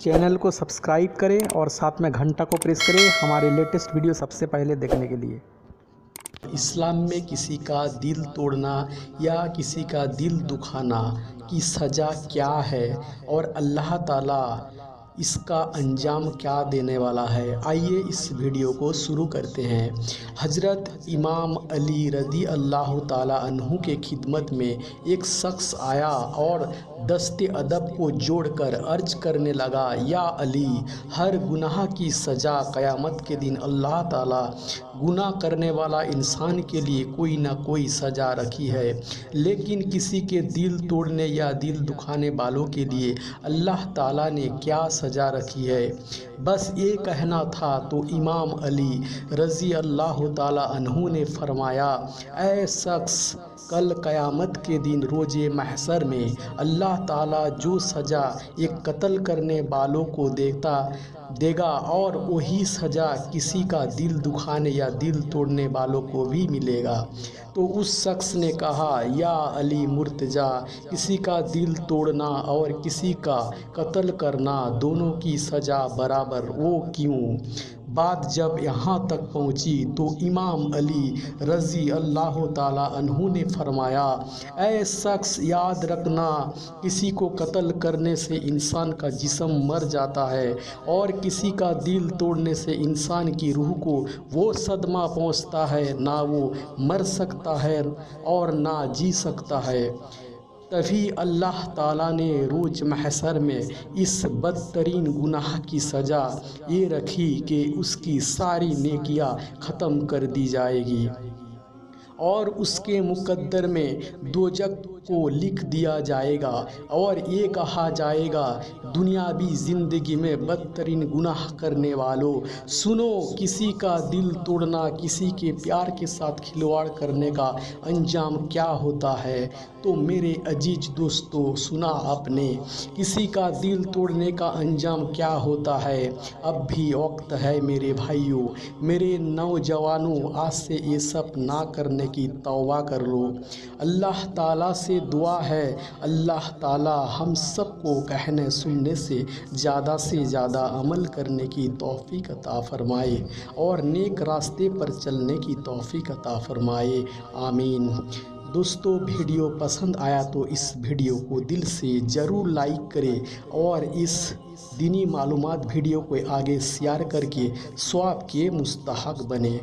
Channel को subscribe करें और साथ में घंटा को प्रेस करें हमारे लेटेस्ट वीडियो सबसे पहले देखने के लिए। इस्लाम में किसी का दिल तोड़ना या किसी का दिल दुखाना की सज़ा क्या है और अल्लाह ताला इसका अंजाम क्या देने वाला है? आइए इस वीडियो को शुरू करते हैं। हज़रत इमाम अली रदी अल्लाह ताला अनहु के खिदमत में एक शख्स आया और दस्ते अदब को जोड़कर अर्ज़ करने लगा, या अली, हर गुनाह की सज़ा क़यामत के दिन अल्लाह ताला गुनाह करने वाला इंसान के लिए कोई ना कोई सज़ा रखी है। लेकिन किसी के दिल तोड़ने या दिल दुखाने वालों के लिए अल्लाह ताला ने क्या सज़ा रखी है? बस ये कहना था। तो इमाम अली रज़ी अल्लाह अनहु ने फरमाया, ऐ शख्स, कल क़यामत के दिन रोज़ महसर में अल्लाह ताला जो सज़ा एक कत्ल करने वालों को देता, देगा और वही सज़ा किसी का दिल दुखाने या दिल तोड़ने वालों को भी मिलेगा। तो उस शख्स ने कहा, या अली मुर्तजा, किसी का दिल तोड़ना और किसी का कत्ल करना दोनों की सज़ा बराबर वो क्यों? बात जब यहाँ तक पहुँची तो इमाम अली रज़ी अल्लाह अनहु ने फरमाया, ऐ शख्स, याद रखना, किसी को कत्ल करने से इंसान का जिस्म मर जाता है और किसी का दिल तोड़ने से इंसान की रूह को वो सदमा पहुँचता है, ना वो मर सकता है और ना जी सकता है। तभी अल्लाह ताला ने रोज़ महसर में इस बदतरीन गुनाह की सज़ा ये रखी कि उसकी सारी नेकियाँ ख़त्म कर दी जाएगी। और उसके मुकद्दर में दोजक को लिख दिया जाएगा और ये कहा जाएगा, दुनियावी ज़िंदगी में बदतरीन गुनाह करने वालों, सुनो किसी का दिल तोड़ना, किसी के प्यार के साथ खिलवाड़ करने का अंजाम क्या होता है? तो मेरे अज़ीज़ दोस्तों, सुना आपने, किसी का दिल तोड़ने का अंजाम क्या होता है? अब भी वक्त है मेरे भाइयों, मेरे नौजवानों, आज से ये सब ना करने की तौबा कर लो। अल्लाह ताला से दुआ है। अल्लाह ताला हम सबको कहने सुनने से ज़्यादा से ज़्यादा अमल करने की तौफ़ी अता फ़रमाए और नेक रास्ते पर चलने की तौफ़ी अता फ़रमाए। आमीन। दोस्तों, वीडियो पसंद आया तो इस वीडियो को दिल से ज़रूर लाइक करें और इस दीनी मालूमात वीडियो को आगे शेयर करके स्वाब के मुस्तहक बने।